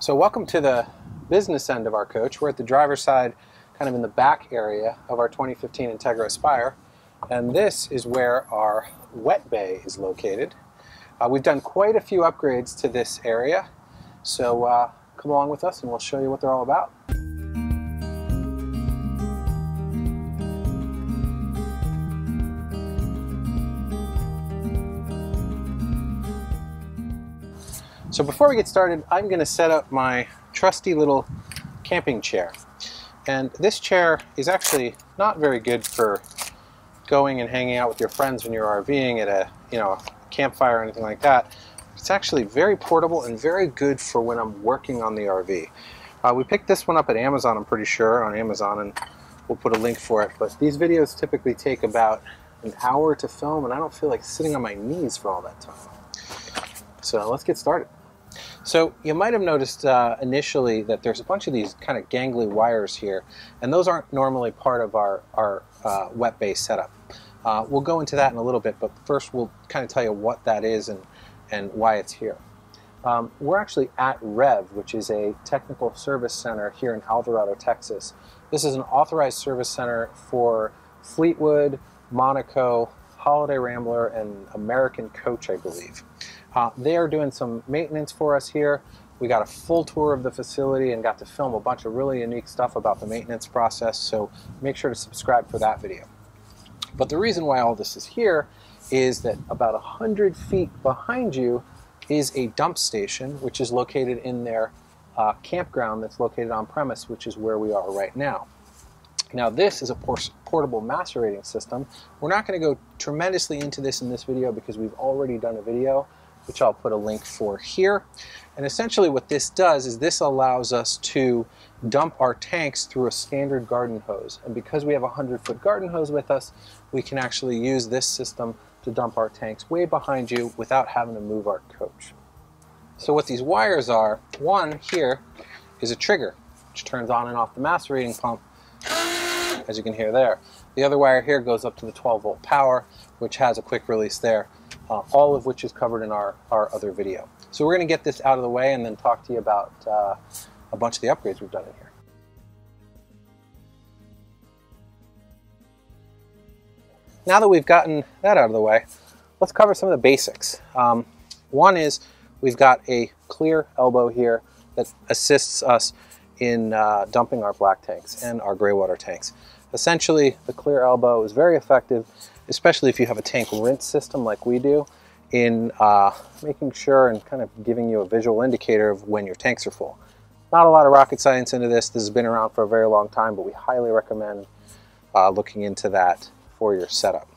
So welcome to the business end of our coach. We're at the driver's side, kind of in the back area of our 2015 Entegra Aspire. And this is where our wet bay is located. Uh, we've done quite a few upgrades to this area. So uh, come along with us and we'll show you what they're all about. So before we get started, I'm going to set up my trusty little camping chair. And this chair is actually not very good for going and hanging out with your friends when you're RVing at a you know campfire or anything like that. It's actually very portable and very good for when I'm working on the RV. Uh, we picked this one up at Amazon, I'm pretty sure, on Amazon, and we'll put a link for it. But these videos typically take about an hour to film, and I don't feel like sitting on my knees for all that time. So let's get started. So you might have noticed uh, initially that there's a bunch of these kind of gangly wires here, and those aren't normally part of our, our uh, wet base setup. Uh, we'll go into that in a little bit, but first we'll kind of tell you what that is and, and why it's here. Um, we're actually at REV, which is a technical service center here in Alvarado, Texas. This is an authorized service center for Fleetwood, Monaco, Holiday Rambler, and American Coach, I believe. Uh, they are doing some maintenance for us here. We got a full tour of the facility and got to film a bunch of really unique stuff about the maintenance process, so make sure to subscribe for that video. But the reason why all this is here is that about 100 feet behind you is a dump station, which is located in their uh, campground that's located on premise, which is where we are right now. Now this is a portable macerating system. We're not going to go tremendously into this in this video because we've already done a video which I'll put a link for here. And essentially what this does is this allows us to dump our tanks through a standard garden hose. And because we have a 100 foot garden hose with us, we can actually use this system to dump our tanks way behind you without having to move our coach. So what these wires are, one here is a trigger, which turns on and off the macerating pump, as you can hear there. The other wire here goes up to the 12 volt power, which has a quick release there uh, all of which is covered in our, our other video. So we're going to get this out of the way and then talk to you about uh, a bunch of the upgrades we've done in here. Now that we've gotten that out of the way, let's cover some of the basics. Um, one is we've got a clear elbow here that assists us in uh, dumping our black tanks and our gray water tanks. Essentially, the clear elbow is very effective especially if you have a tank rinse system like we do, in uh, making sure and kind of giving you a visual indicator of when your tanks are full. Not a lot of rocket science into this. This has been around for a very long time, but we highly recommend uh, looking into that for your setup.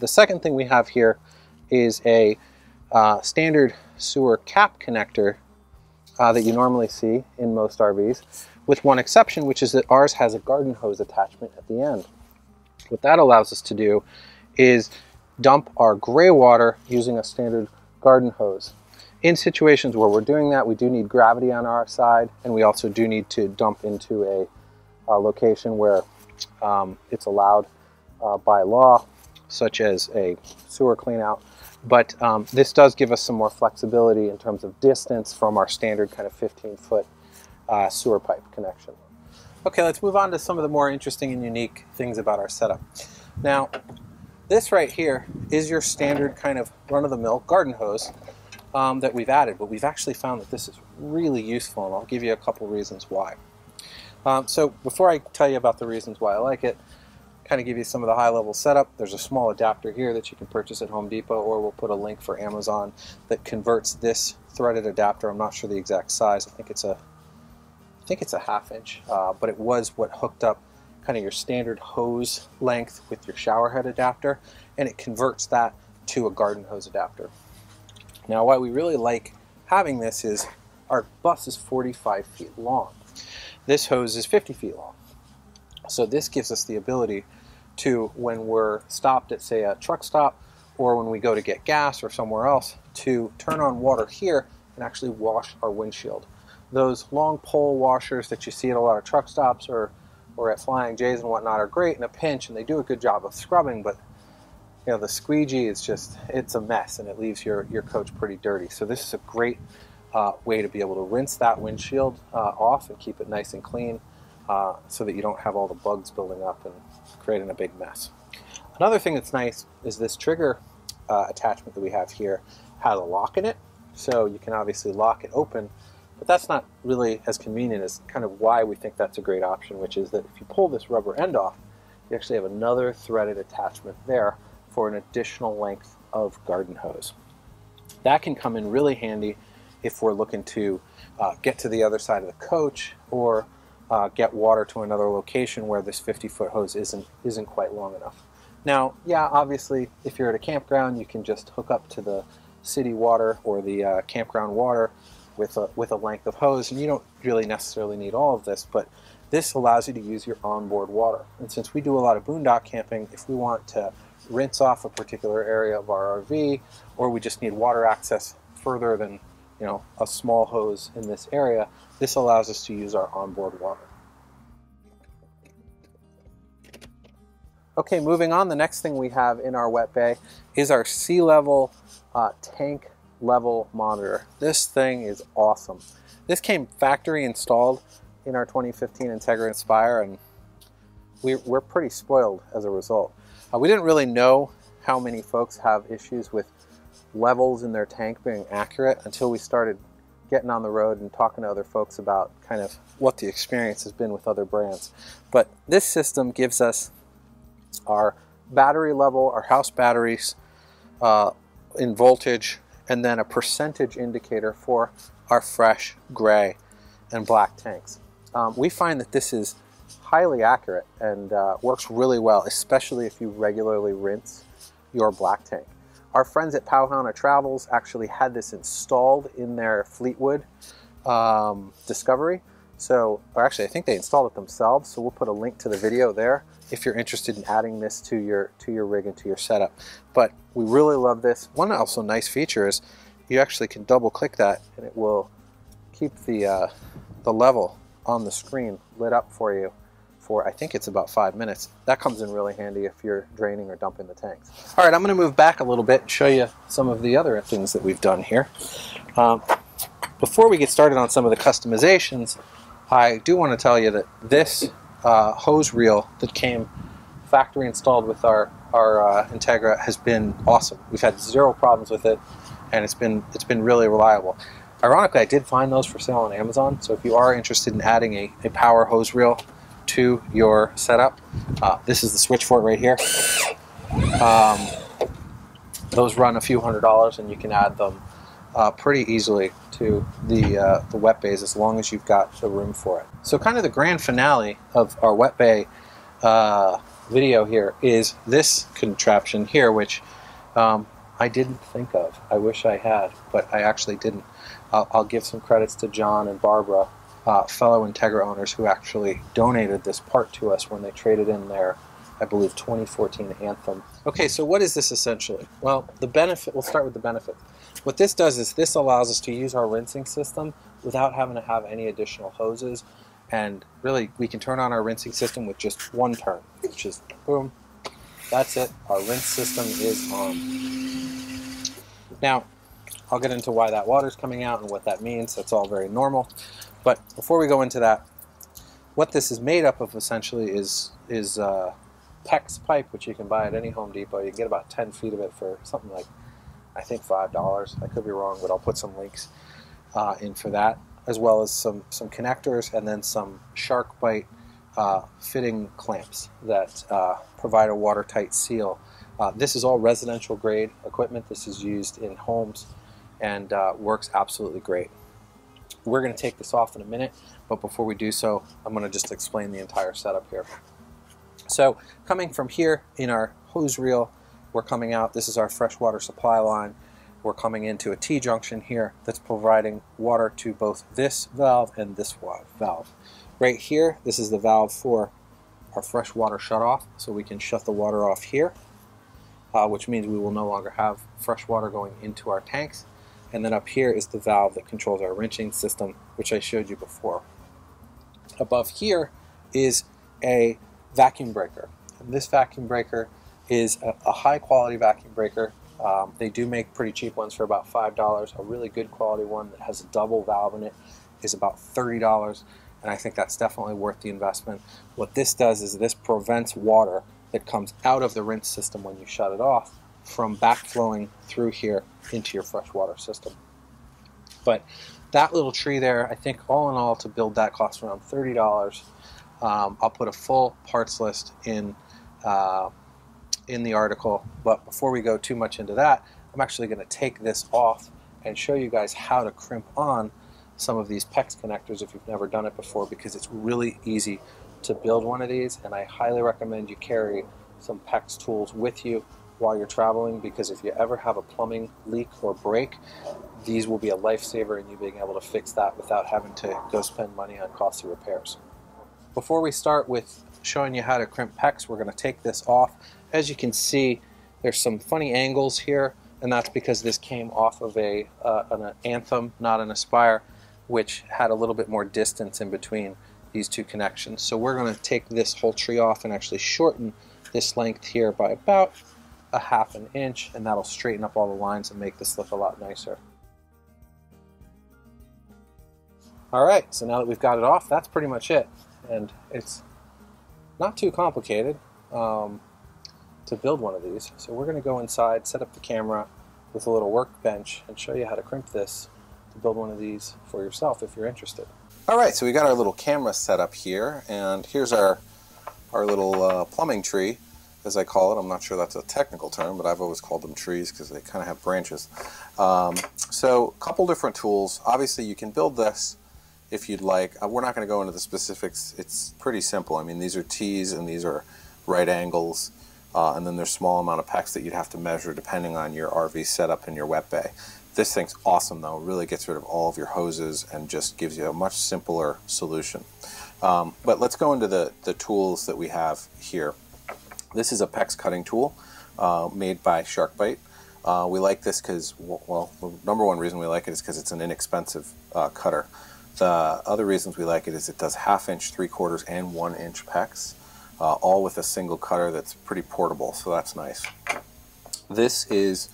The second thing we have here is a uh, standard sewer cap connector uh, that you normally see in most RVs, with one exception, which is that ours has a garden hose attachment at the end. What that allows us to do is dump our gray water using a standard garden hose. In situations where we're doing that, we do need gravity on our side, and we also do need to dump into a, a location where um, it's allowed uh, by law, such as a sewer cleanout. But um, this does give us some more flexibility in terms of distance from our standard kind of 15 foot uh, sewer pipe connection. Okay, let's move on to some of the more interesting and unique things about our setup. Now, this right here is your standard kind of run-of-the-mill garden hose um, that we've added, but we've actually found that this is really useful, and I'll give you a couple reasons why. Um, so before I tell you about the reasons why I like it, kind of give you some of the high-level setup. There's a small adapter here that you can purchase at Home Depot, or we'll put a link for Amazon that converts this threaded adapter. I'm not sure the exact size. I think it's a, I think it's a half inch, uh, but it was what hooked up kind of your standard hose length with your shower head adapter, and it converts that to a garden hose adapter. Now, why we really like having this is our bus is 45 feet long. This hose is 50 feet long. So this gives us the ability to, when we're stopped at, say, a truck stop, or when we go to get gas or somewhere else, to turn on water here and actually wash our windshield. Those long pole washers that you see at a lot of truck stops or or at Flying J's and whatnot are great in a pinch and they do a good job of scrubbing, but you know the squeegee is just it's a mess and it leaves your your coach pretty dirty. So this is a great uh, way to be able to rinse that windshield uh, off and keep it nice and clean uh, so that you don't have all the bugs building up and creating a big mess. Another thing that's nice is this trigger uh, attachment that we have here has a lock in it, so you can obviously lock it open, but that's not really as convenient as kind of why we think that's a great option, which is that if you pull this rubber end off, you actually have another threaded attachment there for an additional length of garden hose. That can come in really handy if we're looking to uh, get to the other side of the coach or uh, get water to another location where this 50 foot hose isn't isn't quite long enough. Now, yeah, obviously, if you're at a campground, you can just hook up to the city water or the uh, campground water with a, with a length of hose, and you don't really necessarily need all of this, but this allows you to use your onboard water. And since we do a lot of boondock camping, if we want to rinse off a particular area of our RV, or we just need water access further than you know a small hose in this area, this allows us to use our onboard water. Okay, moving on, the next thing we have in our wet bay is our SeeLevel uh, tank level monitor. This thing is awesome. This came factory installed in our 2015 Entegra Aspire and we, we're pretty spoiled as a result. Uh, we didn't really know how many folks have issues with levels in their tank being accurate until we started getting on the road and talking to other folks about kind of what the experience has been with other brands. But this system gives us our battery level, our house batteries uh, in voltage, and then a percentage indicator for our fresh gray and black tanks. Um, we find that this is highly accurate and uh, works really well, especially if you regularly rinse your black tank. Our friends at Powhana Travels actually had this installed in their Fleetwood um, Discovery. So, or actually, I think they installed it themselves. So we'll put a link to the video there if you're interested in adding this to your to your rig and to your setup. But we really love this. One also nice feature is you actually can double click that and it will keep the uh, the level on the screen lit up for you for I think it's about five minutes. That comes in really handy if you're draining or dumping the tanks. All right, I'm going to move back a little bit and show you some of the other things that we've done here. Um, before we get started on some of the customizations, I do want to tell you that this uh, hose reel that came factory installed with our our uh, Entegra has been awesome. We've had zero problems with it, and it's been it's been really reliable. Ironically, I did find those for sale on Amazon. So if you are interested in adding a, a power hose reel to your setup, uh, this is the switch for it right here. Um, those run a few hundred dollars, and you can add them uh, pretty easily to the, uh, the wet bays as long as you've got the room for it. So kind of the grand finale of our wet bay uh, video here is this contraption here, which um, I didn't think of. I wish I had, but I actually didn't. I'll, I'll give some credits to John and Barbara, uh, fellow Entegra owners who actually donated this part to us when they traded in their I believe 2014 Anthem. Okay, so what is this essentially? Well, the benefit, we'll start with the benefit. What this does is this allows us to use our rinsing system without having to have any additional hoses. And really, we can turn on our rinsing system with just one turn, which is boom. That's it. Our rinse system is on. Now, I'll get into why that water's coming out and what that means. That's all very normal. But before we go into that, what this is made up of essentially is is uh, PEX pipe, which you can buy at any Home Depot. You can get about 10 feet of it for something like I think five dollars. I could be wrong, but I'll put some links uh, in for that, as well as some some connectors and then some SharkBite uh, fitting clamps that uh, provide a watertight seal. Uh, this is all residential grade equipment. This is used in homes and uh, works absolutely great. We're going to take this off in a minute, but before we do so, I'm going to just explain the entire setup here. So coming from here in our hose reel, we're coming out, this is our freshwater supply line. We're coming into a T-junction here that's providing water to both this valve and this valve. Right here, this is the valve for our freshwater shutoff, so we can shut the water off here, uh, which means we will no longer have fresh water going into our tanks. And then up here is the valve that controls our rinsing system, which I showed you before. Above here is a vacuum breaker. And this vacuum breaker is a, a high quality vacuum breaker Um, they do make pretty cheap ones for about $5. A really good quality one that has a double valve in it is about $30 and I think that's definitely worth the investment. What this does is this prevents water that comes out of the rinse system when you shut it off from backflowing through here into your freshwater system. But that little tree there, I think all in all to build that costs around $30. Um, I'll put a full parts list in uh, in the article, but before we go too much into that, I'm actually going to take this off and show you guys how to crimp on some of these PEX connectors if you've never done it before because it's really easy to build one of these and I highly recommend you carry some PEX tools with you while you're traveling because if you ever have a plumbing leak or break, these will be a lifesaver in you being able to fix that without having to go spend money on costly repairs. Before we start with showing you how to crimp PEX, we're going to take this off. As you can see, there's some funny angles here, and that's because this came off of a uh, an Anthem, not an Aspire, which had a little bit more distance in between these two connections. So we're going to take this whole tree off and actually shorten this length here by about a half an inch and that'll straighten up all the lines and make this look a lot nicer. Alright, so now that we've got it off, that's pretty much it. And it's not too complicated um, to build one of these. So we're going to go inside, set up the camera with a little workbench and show you how to crimp this to build one of these for yourself if you're interested. All right, so we got our little camera set up here, and here's our our little uh, plumbing tree, as I call it. I'm not sure that's a technical term, but I've always called them trees because they kind of have branches. Um, so a couple different tools. Obviously, you can build this if you'd like. Uh, we're not going to go into the specifics. It's pretty simple. I mean, these are T's and these are right angles. Uh, and then there's small amount of PEX that you'd have to measure depending on your RV setup and your wet bay. This thing's awesome though. It really gets rid of all of your hoses and just gives you a much simpler solution. Um, but let's go into the, the tools that we have here. This is a PEX cutting tool uh, made by SharkBite. Uh, we like this because, well, the number one reason we like it is because it's an inexpensive uh, cutter. The other reasons we like it is it does half inch, three quarters, and one inch PEX, uh, all with a single cutter that's pretty portable, so that's nice. This is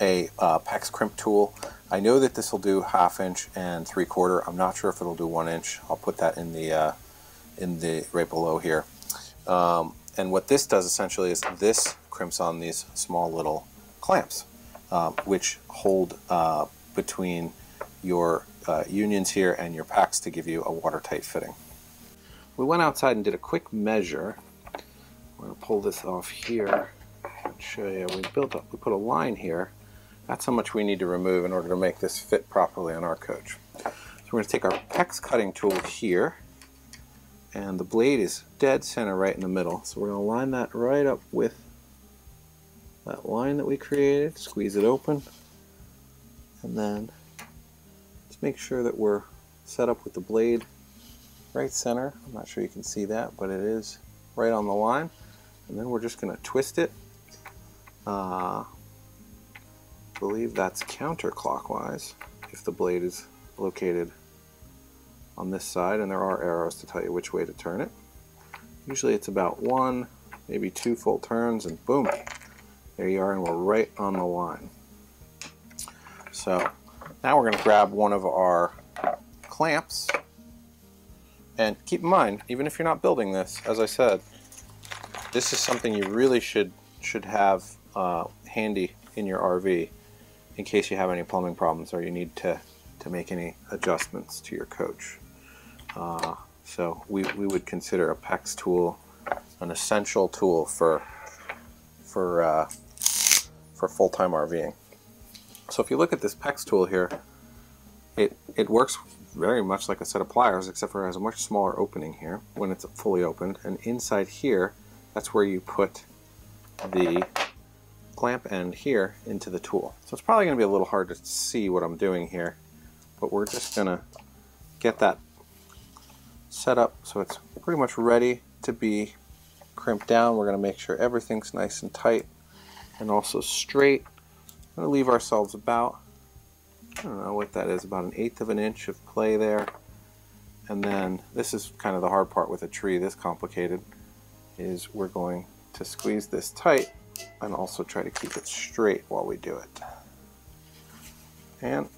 a uh, PEX crimp tool. I know that this will do half inch and three quarter. I'm not sure if it'll do one inch. I'll put that in the uh, in the right below here. Um, and what this does essentially is this crimps on these small little clamps, um, which hold uh, between your uh, unions here and your PEX to give you a watertight fitting. We went outside and did a quick measure. I'm going to pull this off here and show you. We built up, we put a line here that's how much we need to remove in order to make this fit properly on our coach. So we're going to take our PEX cutting tool here, and the blade is dead center right in the middle. So we're going to line that right up with that line that we created, squeeze it open, and then make sure that we're set up with the blade right center. I'm not sure you can see that, but it is right on the line. And then we're just going to twist it uh, believe that's counterclockwise if the blade is located on this side and there are arrows to tell you which way to turn it. Usually it's about one, maybe two full turns and boom, there you are and we're right on the line. So now we're going to grab one of our clamps and keep in mind, even if you're not building this, as I said, this is something you really should should have uh, handy in your RV in case you have any plumbing problems or you need to, to make any adjustments to your coach. Uh, so we, we would consider a PEX tool an essential tool for, for, uh, for full-time RVing. So if you look at this PEX tool here, it, it works very much like a set of pliers except for it has a much smaller opening here when it's fully opened and inside here that's where you put the clamp end here into the tool. So it's probably going to be a little hard to see what I'm doing here, but we're just going to get that set up so it's pretty much ready to be crimped down. We're going to make sure everything's nice and tight and also straight. Going to leave ourselves about, I don't know what that is, about an eighth of an inch of play there. And then this is kind of the hard part with a tree this complicated, is we're going to squeeze this tight and also try to keep it straight while we do it. And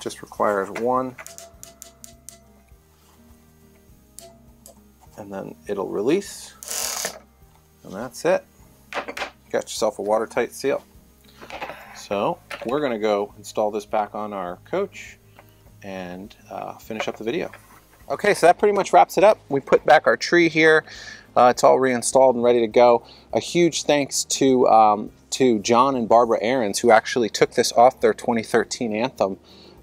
just requires one and then it'll release and that's it. Got yourself a watertight seal. So we're going to go install this back on our coach and uh, finish up the video. Okay, so that pretty much wraps it up. We put back our tree here. Uh, it's all reinstalled and ready to go. A huge thanks to um, to John and Barbara Ahrens who actually took this off their 2013 Anthem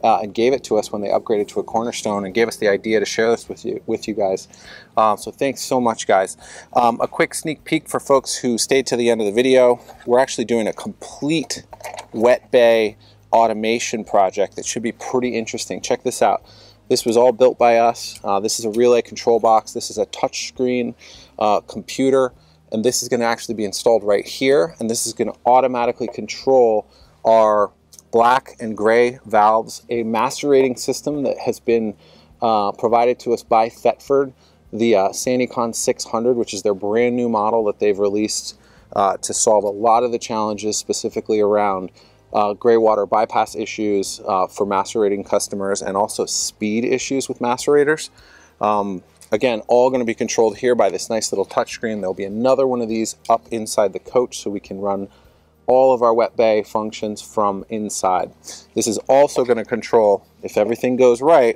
uh, and gave it to us when they upgraded to a Cornerstone and gave us the idea to share this with you with you guys. Um, so thanks so much, guys. Um, a quick sneak peek for folks who stayed to the end of the video. We're actually doing a complete wet bay automation project that should be pretty interesting. Check this out. This was all built by us. Uh, this is a relay control box. This is a touchscreen uh, computer, and this is going to actually be installed right here, and this is going to automatically control our black and gray valves, a macerating system that has been uh, provided to us by Thetford, the uh, Sani-Con 600, which is their brand new model that they've released uh, to solve a lot of the challenges specifically around uh, gray water bypass issues uh, for macerating customers and also speed issues with macerators. Um, again, all going to be controlled here by this nice little touchscreen. There'll be another one of these up inside the coach so we can run all of our wet bay functions from inside. This is also going to control, if everything goes right,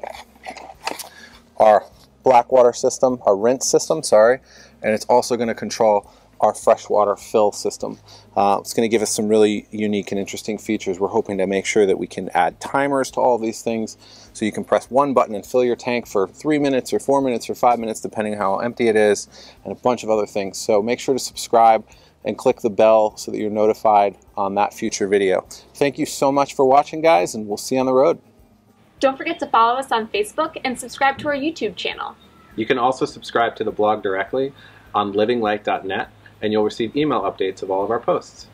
our black water system, our rinse system, sorry, and it's also going to control our freshwater fill system. Uh, it's going to give us some really unique and interesting features. We're hoping to make sure that we can add timers to all these things so you can press one button and fill your tank for three minutes or four minutes or five minutes depending how empty it is and a bunch of other things. So make sure to subscribe and click the bell so that you're notified on that future video. Thank you so much for watching guys and we'll see you on the road. Don't forget to follow us on Facebook and subscribe to our YouTube channel. You can also subscribe to the blog directly on livinlite.net and you'll receive email updates of all of our posts.